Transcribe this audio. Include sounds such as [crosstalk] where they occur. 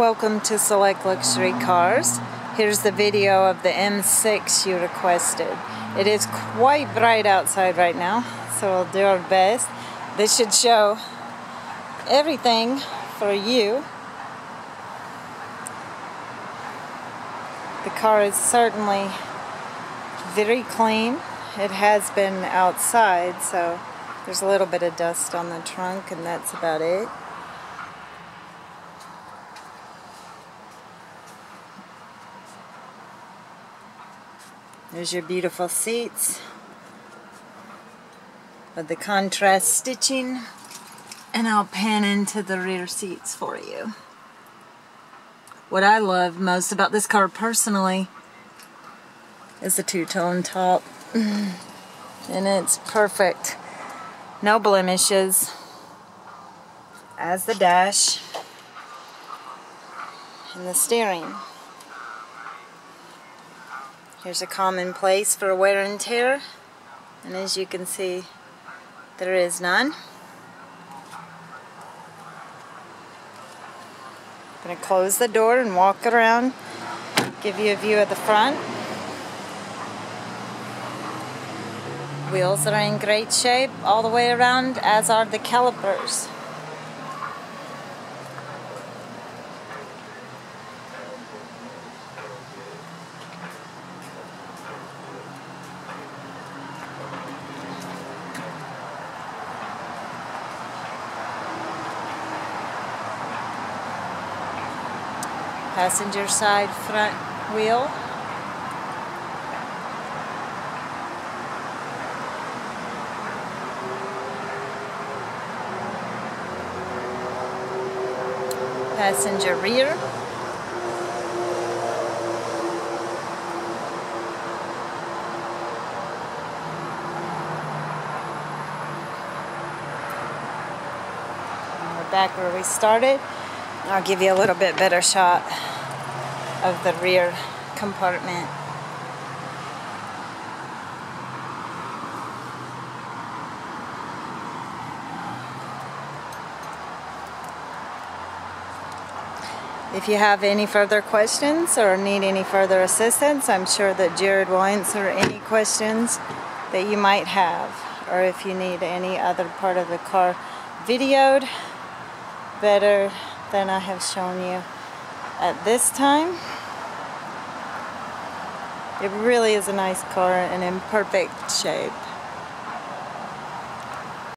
Welcome to Select Luxury Cars. Here's the video of the M6 you requested. It is quite bright outside right now, so we'll do our best. This should show everything for you. The car is certainly very clean. It has been outside, so there's a little bit of dust on the trunk, and that's about it. There's your beautiful seats with the contrast stitching and I'll pan into the rear seats for you. What I love most about this car personally is the two-tone top [clears throat] and it's perfect. No blemishes as the dash and the steering. Here's a common place for wear and tear, and as you can see, there is none. I'm going to close the door and walk around, give you a view of the front. Wheels are in great shape all the way around, as are the calipers. Passenger side front wheel. Passenger rear. back where we started. I'll give you a little bit better shot of the rear compartment. If you have any further questions or need any further assistance, I'm sure that Jared will answer any questions that you might have. Or if you need any other part of the car videoed better than I have shown you at this time. It really is a nice car and in perfect shape.